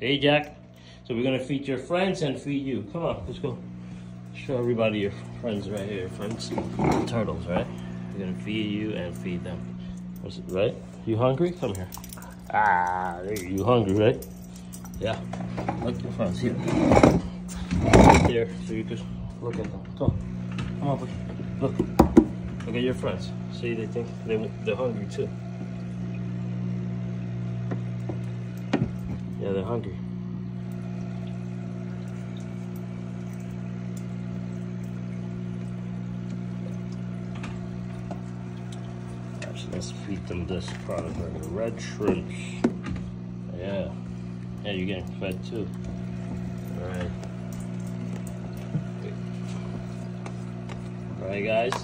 Hey, Jack. So we're gonna feed your friends and feed you. Come on, let's go. Show everybody your friends right here, friends. Turtles, right? We're gonna feed you and feed them. Right? You hungry? Come here. Ah, you, you hungry, right? Yeah. Look your friends here. Right there, so you can look at them. Come on. Come on. Look. Look at your friends. See, they think they, they're hungry too. Yeah, they're hungry. Actually, let's feed them this product right here. Red shrimps. Yeah. Yeah, you're getting fed too. Alright. Alright guys.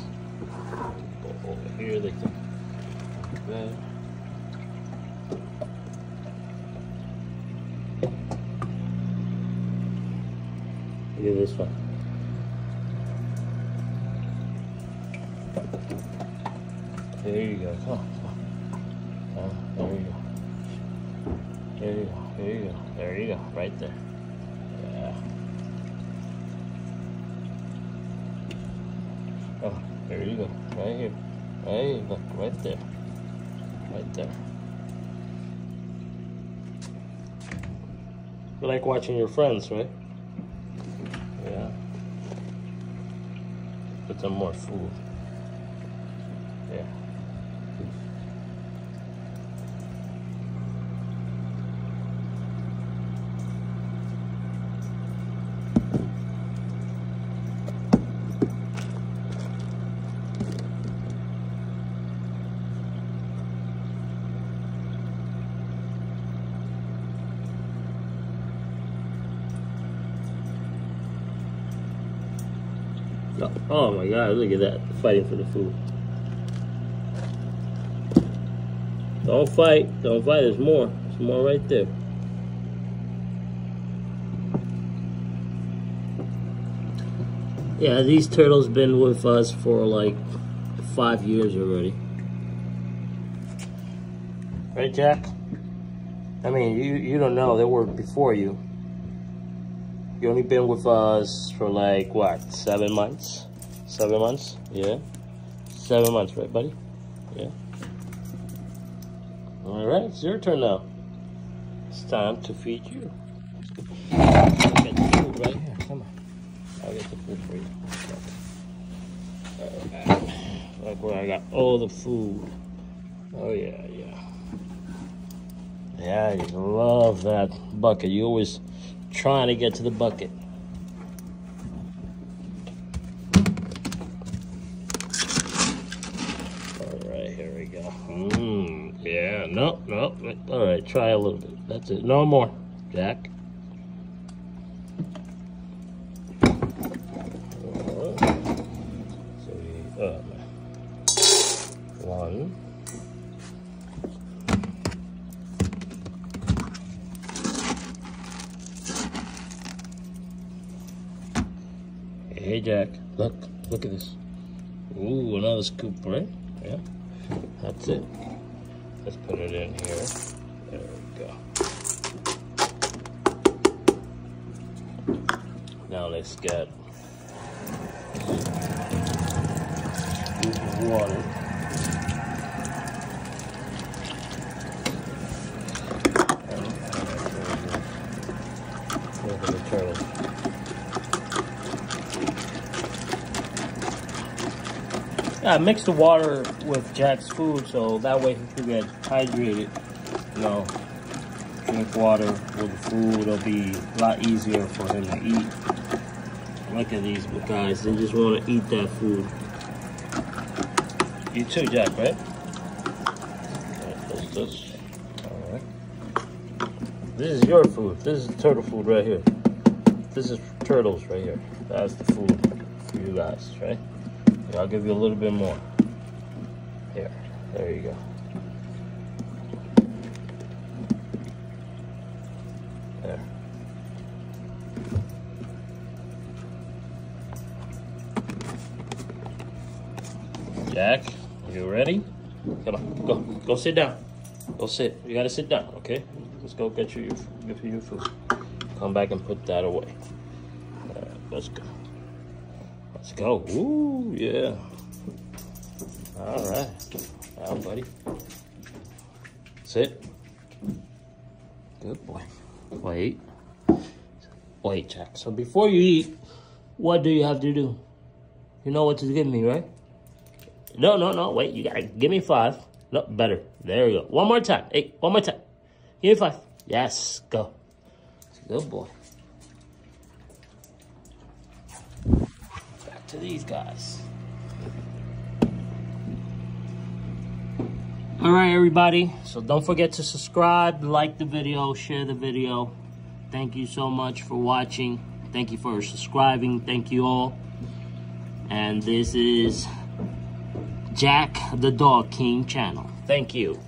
Over here they can fed. At this one. There you go. Come on. Uh, there you go. There you go. There you go. There you go. Right there. Yeah. Oh, there you go. Right here. Hey, look, right there. Right there. You like watching your friends, right? Some more food. Yeah. Oh, my god, look at that. Fighting for the food. Don't fight. Don't fight. There's more. There's more right there. Yeah, these turtles been with us for like five years already. Right, Jack? I mean, you, you don't know. They were before you. You only been with us for like, what, seven months? Seven months? Yeah. Seven months, right, buddy? Yeah. All right, it's your turn now. It's time to feed you. Get the food right here. Come on. I'll get the food for you. Look where I got all the food. Oh, yeah, yeah. Yeah, you love that bucket. You always trying to get to the bucket. All right, here we go. Mmm, yeah, no, no. All right, try a little bit. That's it. No more, Jack. Alright. So we, uh, one. Hey Jack, look, look at this. Ooh, another scoop, right? Yeah, that's it. Let's put it in here. There we go. Now let's get water. Look at the turtle. Yeah, mix the water with Jack's food so that way he can get hydrated. You know, drink water with the food. It'll be a lot easier for him to eat. Look at these guys. They just want to eat that food. You too, Jack, right? This, this. All right. This is your food. This is turtle food right here. This is turtles right here. That's the food for you guys, right? Yeah, I'll give you a little bit more. Here, there you go. There. Jack, you ready? Come on, go, go sit down. Go sit. You gotta sit down, okay? Let's go get you your, your food. Come back and put that away. All right, let's go. Let's go. Ooh, yeah. All right. Now, buddy. Sit. Good boy. Wait. Wait, Jack. So before you eat, what do you have to do? You know what to give me, right? No, no, no. Wait, you gotta give me five. No, better. There you go. One more time. Hey, one more time. Give me five. Yes, go. Good boy. Back to these guys. All right, everybody. So don't forget to subscribe, like the video, share the video. Thank you so much for watching. Thank you for subscribing. Thank you all. And this is Jack the Dog King channel. Thank you.